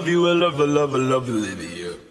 love you, I love, I love, I love you